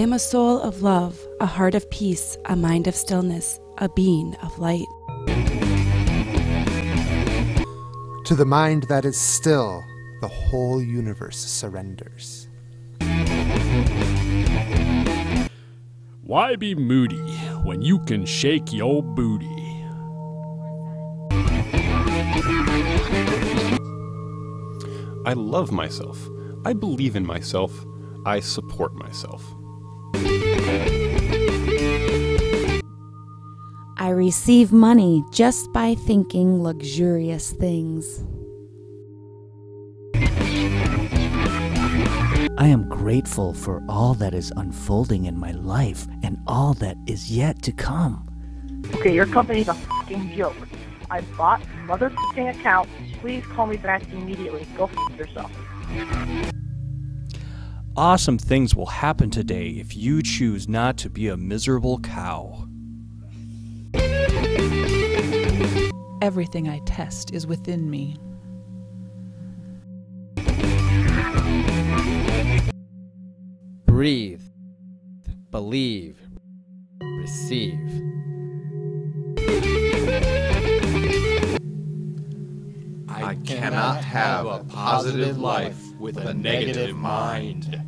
I am a soul of love, a heart of peace, a mind of stillness, a being of light. To the mind that is still, the whole universe surrenders. Why be moody when you can shake your booty? I love myself. I believe in myself. I support myself. I receive money just by thinking luxurious things. I am grateful for all that is unfolding in my life and all that is yet to come. Okay, your company's a fucking joke. I bought motherfucking account. Please call me back immediately. Go f yourself. Awesome things will happen today if you choose not to be a miserable cow. Everything I test is within me. Breathe, believe, receive. I cannot have a positive life with a negative mind.